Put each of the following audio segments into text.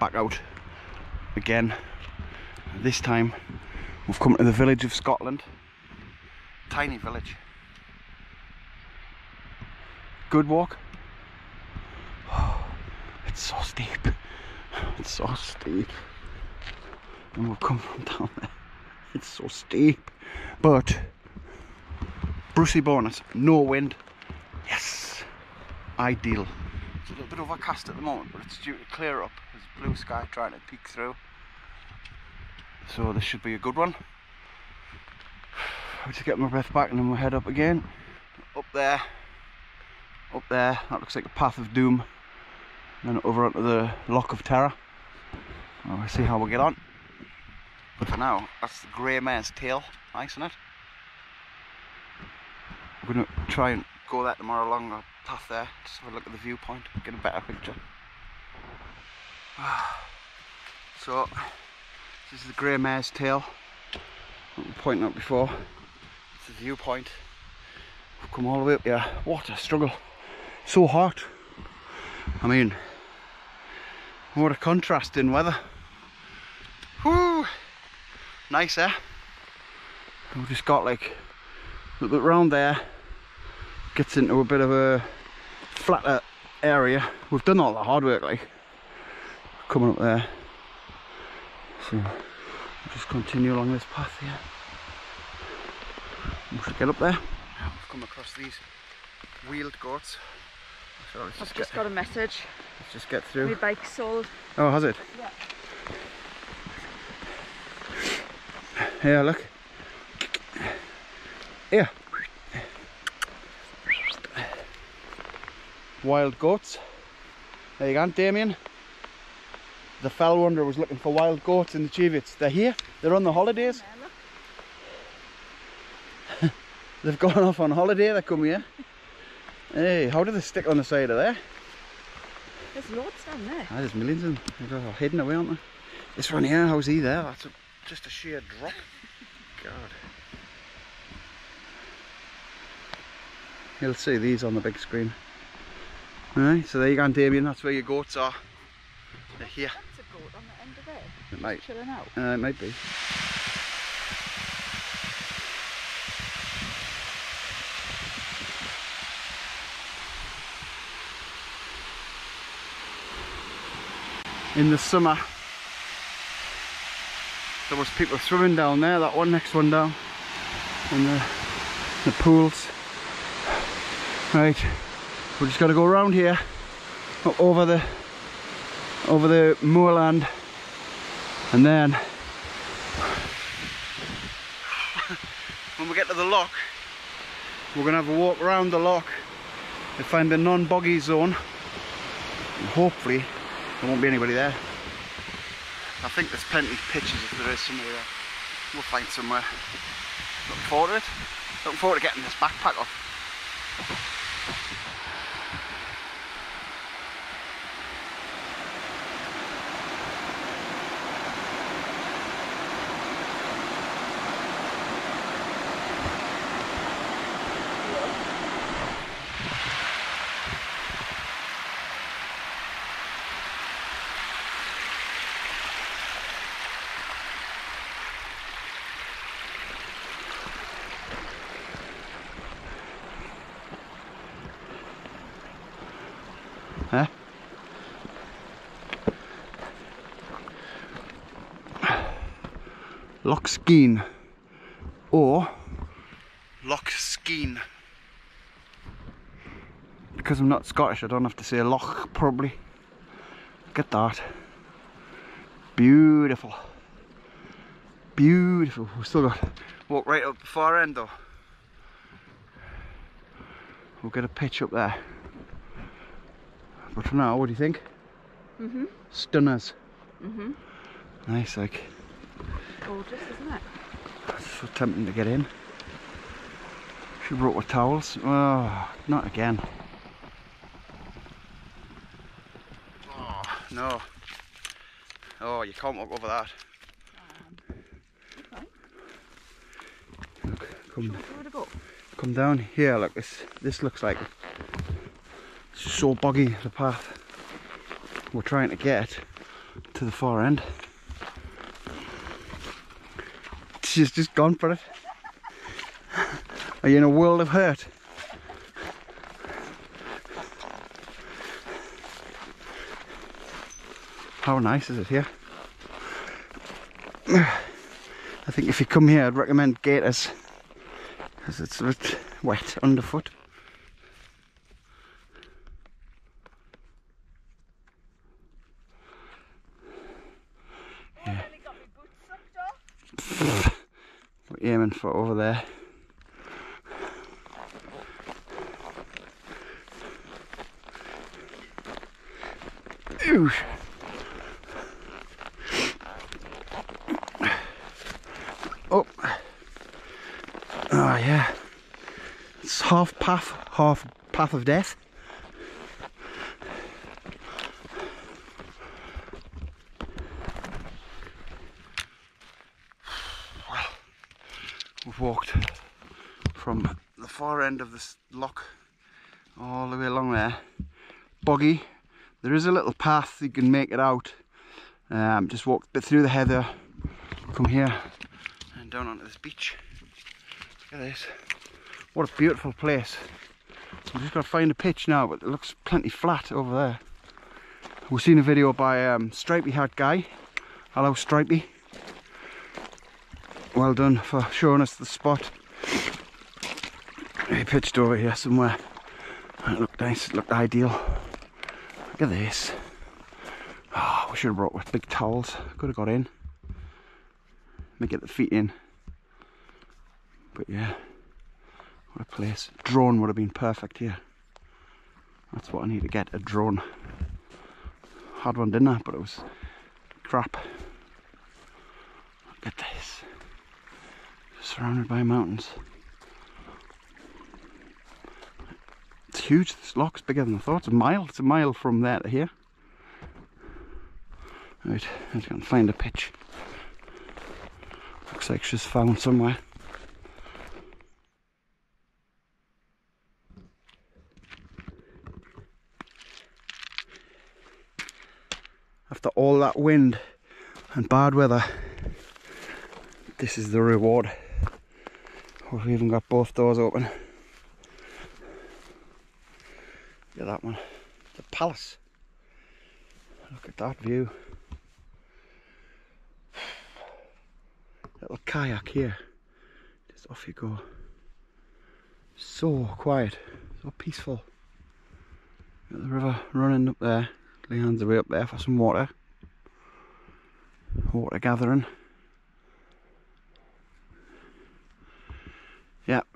Back out again. This time we've come to the village of Scotland. Tiny village. Good walk. It's so steep. It's so steep. And we'll come from down there. It's so steep. But Brucey bonus, no wind. Yes. Ideal. It's a little bit overcast at the moment, but it's due to clear up. There's blue sky trying to peek through. So this should be a good one. I'll just get my breath back and then we'll head up again. Up there. Up there. That looks like a path of doom. And then over onto the Lock of Terror. Oh, and we'll see how we get on. But for now, that's the grey mare's tail. Nice, isn't it? We're going to try and go that tomorrow along the path there. Just have a look at the viewpoint, get a better picture. So, this is the grey mare's tail. We were pointing out before. It's the viewpoint. We've come all the way up here. What a struggle. So hot. I mean, what a contrast in weather. Whoo! Nice, eh? We've just got like a little bit round there. Gets into a bit of a flatter area. We've done all the hard work, like coming up there. So we'll just continue along this path here. We should get up there. We've come across these wheeled goats. So let's I've just, just get, got a message. let's just get through. My through. bike sold. Oh, has it? Yeah. Yeah, look. Here. Wild goats. There you go, Damien. The fell wonder was looking for wild goats in the Cheviots. They're here. They're on the holidays. They've gone off on holiday. They come here. Hey, how did they stick on the side of there? There's loads down there. Ah, there's millions of them. They're hidden away, aren't they? This one here, how's he there? That's a, just a sheer drop. God. You'll see these on the big screen. Alright, so there you go, Damien. That's where your goats are. They're here. That's a goat on the end of there. It might. Chilling out. Uh, it might be. In the summer, there was people swimming down there, that one next one down, in the, the pools. Right, we just got to go around here, over the over the moorland, and then when we get to the lock, we're gonna have a walk around the lock and find the non-boggy zone. And hopefully there won't be anybody there. I think there's plenty of pitches if there is somebody there. We'll find somewhere. Looking forward to it. Looking forward to getting this backpack off. Huh? Or Loch. Because I'm not Scottish, I don't have to say Loch probably. Look at that. Beautiful. Beautiful. We've still got walk right up the far end though. We'll get a pitch up there. But for now, what do you think? Mm-hmm. Stunners. Mm-hmm. Nice, like. Gorgeous, isn't it? It's so tempting to get in. Should brought our towels. Oh, not again. Oh, no. Oh, you can't walk over that. Okay. Look, come, Where to go? come down here. Look, this this looks like it's so boggy the path. we're trying to get to the far end. She's just gone for it. Are you in a world of hurt? How nice is it here? I think if you come here, I'd recommend gaiters because it's a bit wet underfoot. We're aiming for over there. Ooh. Oh. Oh yeah. It's half path, half path of death. Well, we've walked from the far end of this lock all the way along there. Boggy. There is a little path you can make it out. Um, just walk a bit through the heather, come here and down onto this beach. Look at this. What a beautiful place. I'm just going to find a pitch now, but it looks plenty flat over there. We've seen a video by um, Stripey Hat Guy. Hello Stripey. Well done for showing us the spot. He pitched over here somewhere. It looked nice, it looked ideal. Look at this. Oh, we should have brought with big towels. Could have got in. Make get the feet in. But yeah, what a place. Drone would have been perfect here. That's what I need to get, a drone. Had one, didn't I? But it was crap. Look at this. Surrounded by mountains. It's huge, this lock's bigger than I thought. It's a mile, it's a mile from there to here. Right, I'm just gonna find a pitch. Looks like she's found somewhere. After all that wind and bad weather, this is the reward. We've even got both doors open. Look at that one. The palace. Look at that view. Little kayak here. Just off you go. So quiet, so peaceful. Got the river running up there. Leanne's away up there for some water. Water gathering. Yep.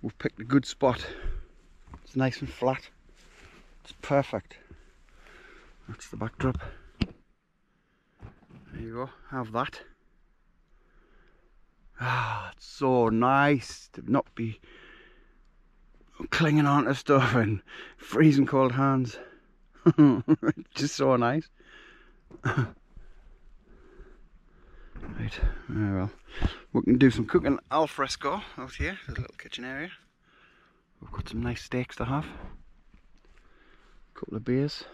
We've picked a good spot. Nice and flat. It's perfect. That's the backdrop. There you go, have that. Ah, it's so nice to not be clinging on to stuff and freezing cold hands. Just so nice. right, very well. We can do some cooking al fresco out here, a little kitchen area. We've got some nice steaks to have. A couple of beers.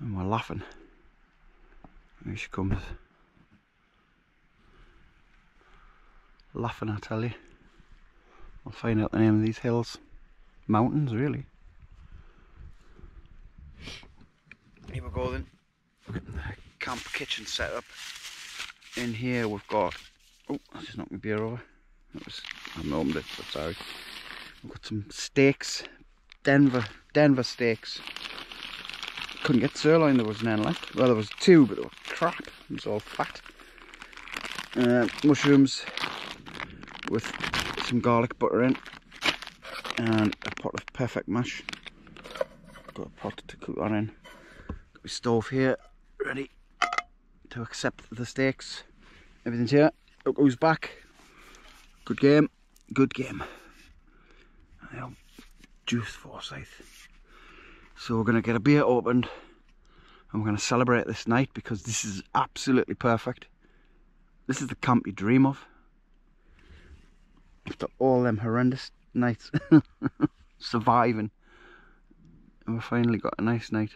And we're laughing. Here she comes. Laughing, I tell you. I'll find out the name of these hills. Mountains, really. Here we go then. We're getting the camp kitchen set up. In here we've got... Oh, I just knocked my beer over. That was... I haven't opened it, but sorry. We've got some steaks. Denver, Denver steaks. Couldn't get sirloin, there was none left. Well, there was two, but they were crap. It was all fat. Uh, mushrooms with some garlic butter in and a pot of perfect mash. Got a pot to cook that in. Got my stove here ready to accept the steaks. Everything's here. Look who's back. Good game. Good game. Bruce Forsyth. So we're going to get a beer opened and we're going to celebrate this night because this is absolutely perfect. This is the camp you dream of after all them horrendous nights surviving And we've finally got a nice night.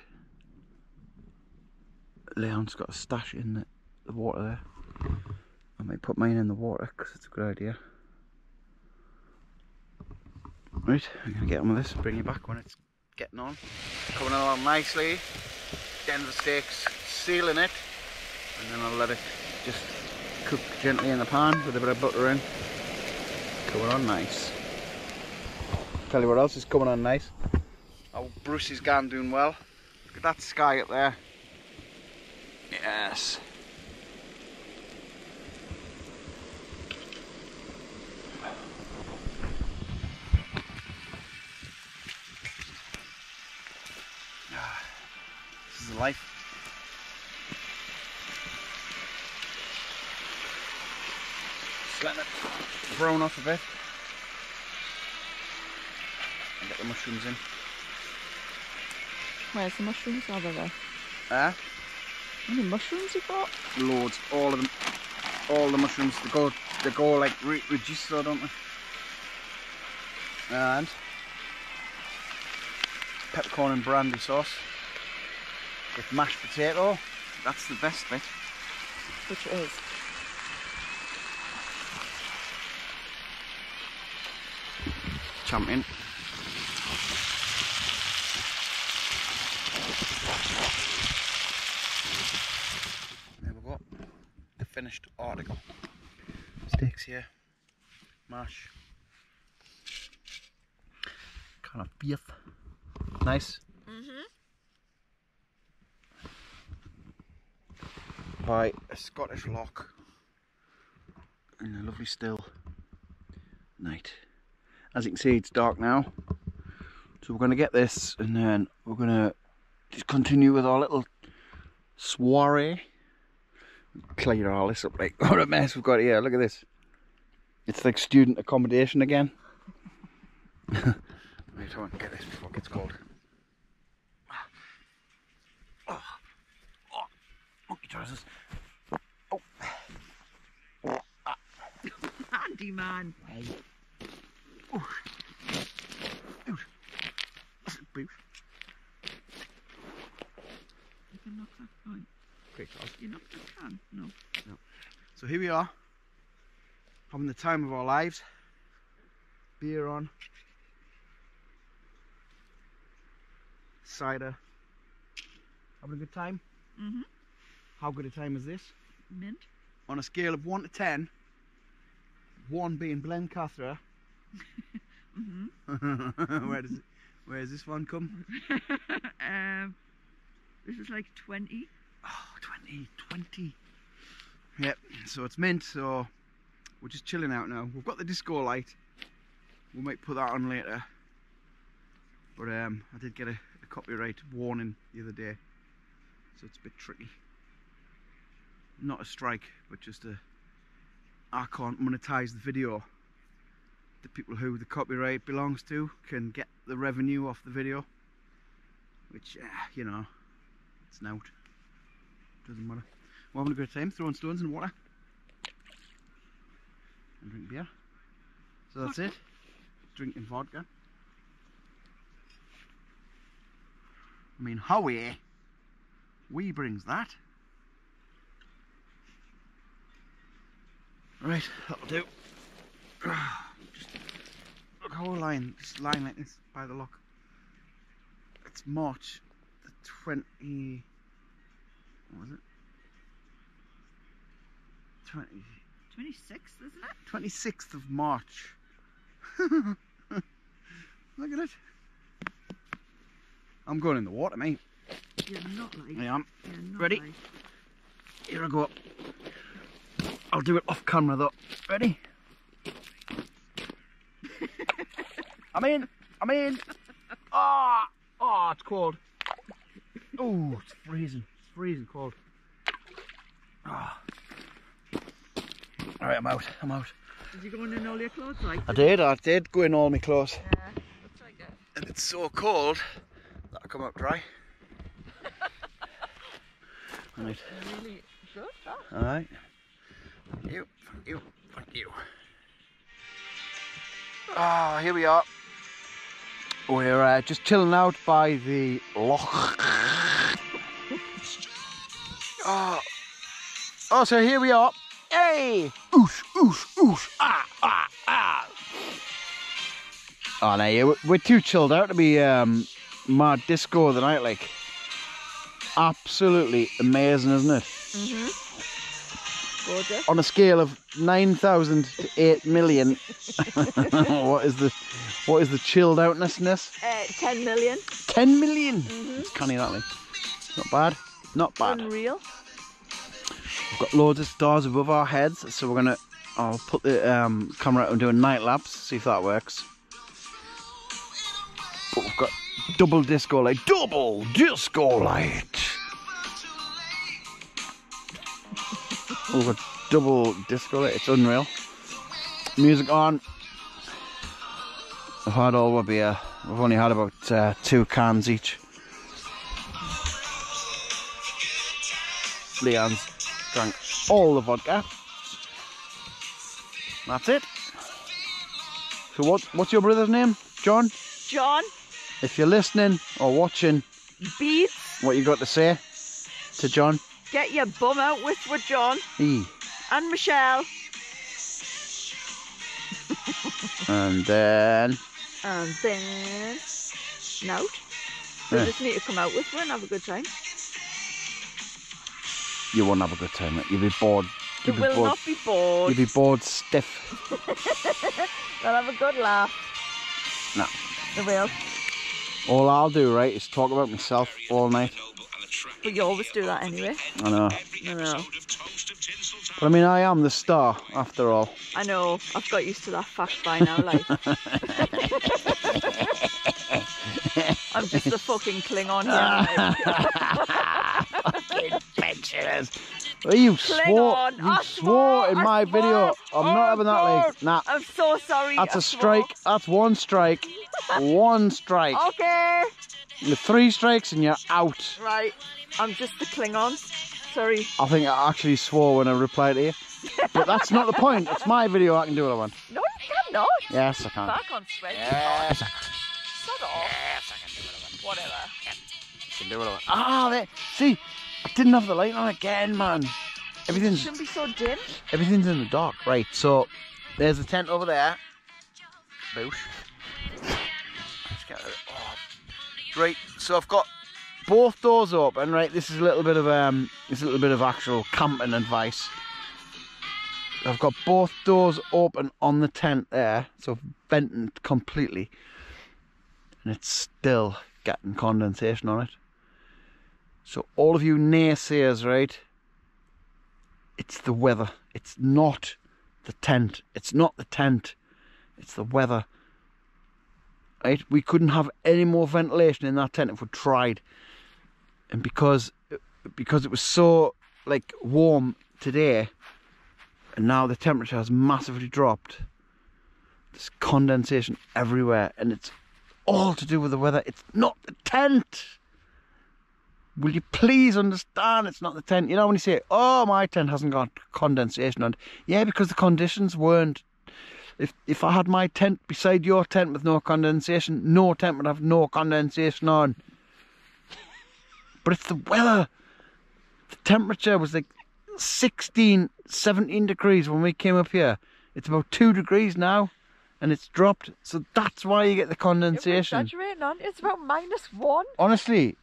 Leanne's got a stash in the, the water there. I might put mine in the water because it's a good idea. Right, I'm going to get on with this, bring you back when it's getting on. Coming along nicely. The steaks, sealing it. And then I'll let it just cook gently in the pan with a bit of butter in. Coming on nice. Tell you what else is coming on nice. Oh, Brucey's gone doing well. Look at that sky up there. Yes. This is life. Just letting it brown off a bit. And get the mushrooms in. Where's the mushrooms? Oh, they're there. Ah, How many mushrooms you got? loads, all of them. All the mushrooms, they go, they go like re register, don't they? And peppercorn and brandy sauce with mashed potato. That's the best bit. Which it is. champion. There we go. The finished article. Steaks here. Mash. Kind of beef. Nice. Mm-hmm. By a Scottish lock. In a lovely still night. As you can see, it's dark now. So we're going to get this and then we're going to just continue with our little soiree. Clear all this up like what a mess we've got here. Look at this. It's like student accommodation again. Wait, I want to get this before it gets cold. Oh, oh, monkey trousers. Oh. Handy man. Ooh. Ooh. That's a boot. You can knock that fine. Quick, Charles. You knocked that can? No. So here we are, having the time of our lives. Beer on. Cider. Having a good time. Mm-hmm. How good a time is this? Mint. On a scale of 1 to 10, 1 being Blencathra, Mm-hmm. where does it, where does this one come? um, this is like 20. Oh, 20, 20. Yep, so it's mint, so we're just chilling out now. We've got the disco light. We might put that on later. But um, I did get a, a copyright warning the other day, so it's a bit tricky. Not a strike, but just a. I can't monetize the video. The people who the copyright belongs to can get the revenue off the video, which, uh, you know, it's an out. Doesn't matter. We're having a good time throwing stones in water. And drink beer. So that's it. Drinking vodka. I mean, Howie, we We brings that. Right, that'll do. Just look how we're lying, just lying like this by the lock. It's March the 20. What was it? 20, 26th, isn't it? 26th of March. Look at it. I'm going in the water, mate. You're not like. I am. Ready? like- Here I go. I'll do it off camera though. Ready? I'm in. I'm in. Ah, oh, it's cold. Oh, it's freezing. It's freezing cold. Ah. All right, I'm out. I'm out. Did you go in and all your clothes like? I did. I did go in all my clothes, Yeah, looks like it. and it's so cold that I come out dry. All right. Really good, huh? All right. Thank you. Thank you. Thank you. Ah, here we are. We're uh, just chilling out by the loch. Oh. oh, so here we are. Hey! Oosh, oosh, oosh. Ah, ah, ah. Oh, no, yeah, we're- too chilled out to be um, mad disco the night, like. Absolutely amazing, isn't it? Mhm. Gorgeous. On a scale of 9,000 to 8 million, what is the what is the chilled outnessness? Uh, 10 million. 10 million. It's canny that like. Not bad. Not bad. Unreal. We've got loads of stars above our heads, so we're gonna. I'll put the um, camera out and do a night lapse, see if that works. But we've got double disco light, double disco light. We've got double disco light. It's unreal. Music on. I've had all my beer. We've only had about uh, two cans each. Leanne's drank all the vodka. That's it. So what, what's your brother's name? John? John, If you're listening or watching, Beats, what you got to say to John? get your bum out with with John E. and Michelle. And then And then. Nout. They Yeah. just need to come out with one and have a good time. You won't have a good time. You'll be bored. You'll be will bored. not be bored. You'll be bored stiff. They'll have a good laugh. No. They will. All I'll do, right, is talk about myself all night. But you always do that anyway. I know. I know. But I mean, I am the star, after all. I know. I've got used to that fact by now, like. I'm just a fucking Klingon here. Well, you swore, Klingon. you I swore in I my swore. video. I'm not I having that, swore. nah. I'm so sorry. That's I a swore. strike. That's one strike. One strike. Okay. The three strikes and you're out. Right. I'm just a Klingon. Sorry. I think I actually swore when I replied to you. But that's not the point. It's my video. I can do what I want. No, you cannot. Yes, I can. Back on sweat. Yes, I can. Shut off. Yes, I can do what I want. Whatever. I can do what I want. Ah, there. See, I didn't have the light on again, man. Everything's Shouldn't be so dim. everything's in the dark. Right. So there's a tent over there. Boosh. Let's get it. Oh. Right. So I've got both doors open. Right. This is a little bit of um. This is a little bit of actual camping advice. I've got both doors open on the tent there, so venting completely, and it's still getting condensation on it. So all of you naysayers, right? It's the weather. It's not the tent. It's not the tent. It's the weather. Right? We couldn't have any more ventilation in that tent if we tried. And because because it was so like warm today, and now the temperature has massively dropped. There's condensation everywhere, and it's all to do with the weather. It's not the tent. Will you please understand? It's not the tent. You know when you say, "Oh, my tent hasn't got condensation on," yeah, because the conditions weren't. If if I had my tent beside your tent with no condensation, no tent would have no condensation on. But it's the weather. The temperature was like 16, 17 degrees when we came up here. It's about two degrees now, and it's dropped. So that's why you get the condensation. exaggerating on. It's about minus one. Honestly,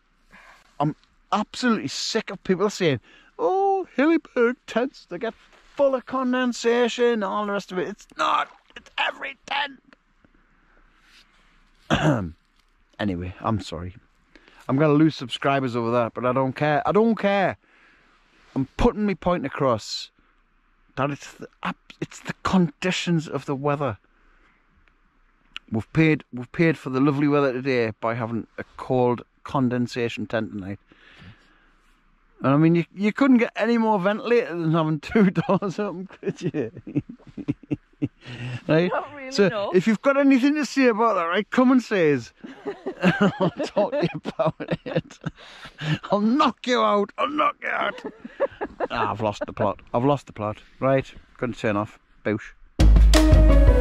I'm absolutely sick of people saying, "Oh, Hilleberg tents they get full of condensation, all the rest of it." It's not. It's every tent. anyway, I'm sorry. I'm gonna lose subscribers over that, but I don't care. I don't care. I'm putting my point across that it's the it's the conditions of the weather. We've paid we've paid for the lovely weather today by having a cold condensation tent tonight. And I mean, you you couldn't get any more ventilated than having two doors open, could you? right? Not really, so if you've got anything to say about that, right, come and say it. I'll talk to you about it. I'll knock you out. I'll knock you out. ah, I've lost the plot. I've lost the plot. Right, couldn't turn off. Boosh.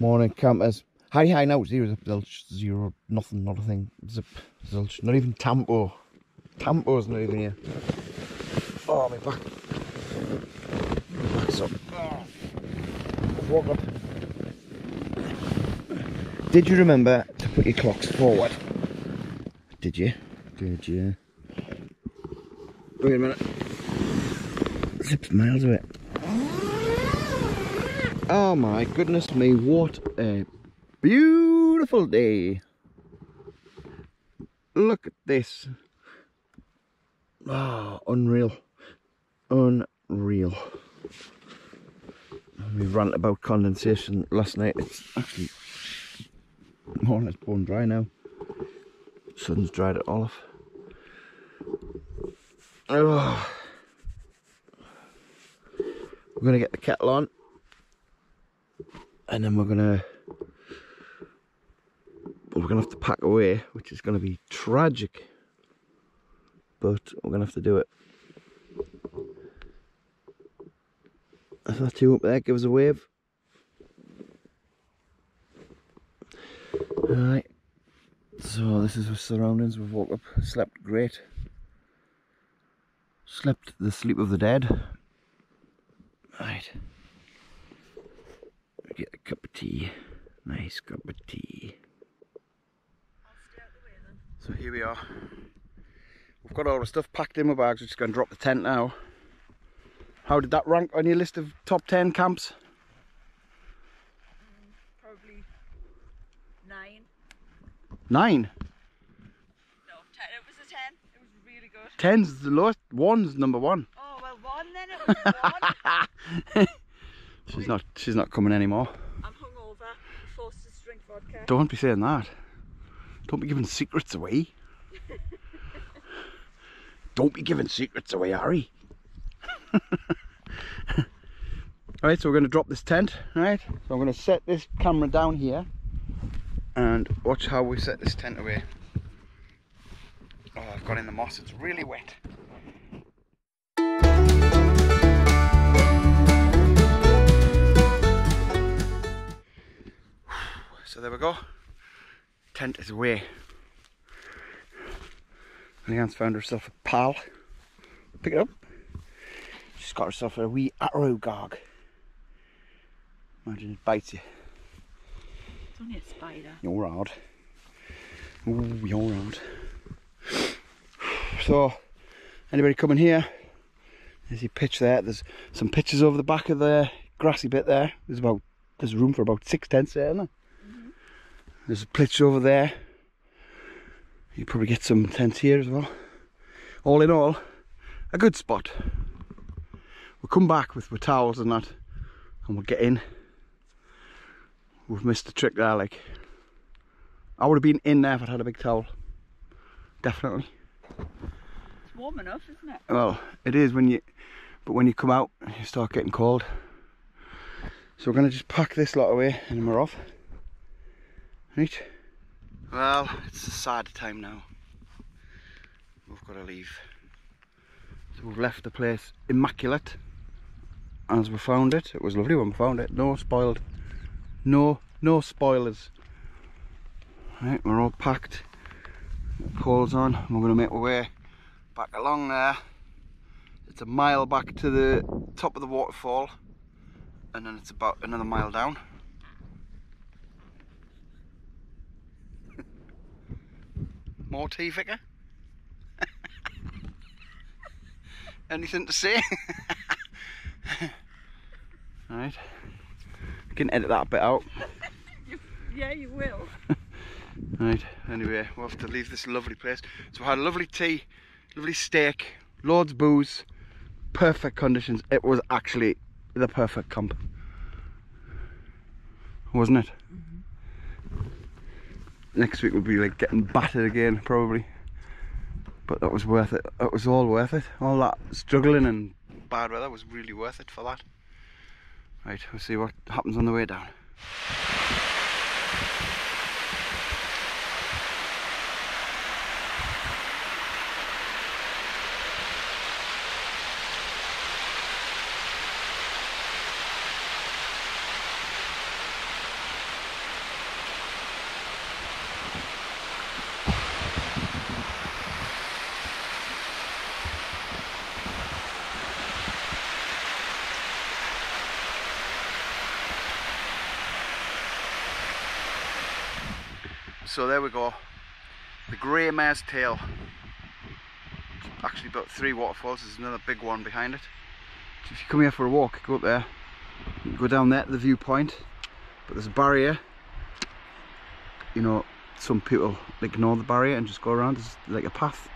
Morning campers. Hi, hi, now zero, zilch, zero, nothing, not a thing. Zip, zilch, not even Tampo. Tampo's not even here. Oh, my back. My back's up. Oh. I've up. Did you remember to put your clocks forward? Did you? Did you? Wait a minute. Zip's miles away. Oh my goodness me, what a beautiful day. Look at this. Oh, unreal. Unreal. We rant about condensation last night. It's actually more or less bone dry now. Sun's dried it all off. Oh. We're gonna get the kettle on and then we're gonna we're gonna have to pack away which is gonna be tragic. But we're gonna have to do it. If that's you up there? Give us a wave. Alright so this is the surroundings. We've woke up slept great. Slept the sleep of the dead. Right get a cup of tea. Nice cup of tea. So here we are. We've got all the stuff packed in my bags. We're just going to drop the tent now. How did that rank on your list of top 10 camps? Probably nine. Nine? No, ten. It was a ten. It was really good. Ten's the lowest. One's number one. Oh, well, one then. It was one. She's not. She's not coming anymore. I'm hungover. Forced to drink vodka. Don't be saying that. Don't be giving secrets away. Don't be giving secrets away, Harry. Alright, so we're going to drop this tent, right? So I'm going to set this camera down here and watch how we set this tent away. Oh, I've got in the moss, it's really wet. So there we go. Tent is away. Leanne's found herself a pal. Pick it up. She's got herself a wee Aragog. Imagine it bites you. It's only a spider. You're out. Ooh, you're out. So, anybody coming here? There's your pitch there. There's some pitches over the back of the grassy bit there. There's about there's room for about six tents there, isn't there? There's a pitch over there. You probably get some tents here as well. All in all, a good spot. We'll come back with, with towels and that, and we'll get in. We've missed the trick there, like. I would have been in there if I'd had a big towel. Definitely. It's warm enough, isn't it? Well, it is when you, but when you come out, you start getting cold. So we're gonna just pack this lot away and we're off. Right. Well, it's a sad time now. We've got to leave. So we've left the place immaculate as we found it. It was lovely when we found it. No spoiled. No, no spoilers. Right, we're all packed. Poles on. We're going to make our way back along there. It's a mile back to the top of the waterfall. And then it's about another mile down. More tea, Vicar? Anything to say? right. I can edit that bit out. Yeah, you will. Right, anyway, we'll have to leave this lovely place. So we had a lovely tea, lovely steak, loads of booze, perfect conditions. It was actually the perfect camp. Wasn't it? Mm-hmm. Next week we'll be like getting battered again, probably. But that was worth it. It was all worth it. All that struggling and bad weather was really worth it for that. Right, we'll see what happens on the way down. So there we go. The Grey Mare's Tail. Actually about three waterfalls, there's another big one behind it. So if you come here for a walk, go up there. Go down there to the viewpoint. But there's a barrier. You know, some people ignore the barrier and just go around. There's like a path.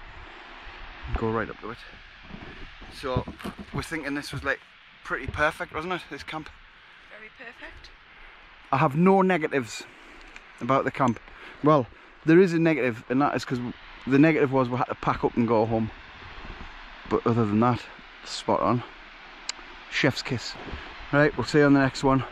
Go right up to it. So we're thinking this was like pretty perfect, wasn't it? This camp. Very perfect. I have no negatives about the camp. Well, there is a negative, and that is because the negative was we had to pack up and go home. But other than that, spot on. Chef's kiss. Right, we'll see you on the next one.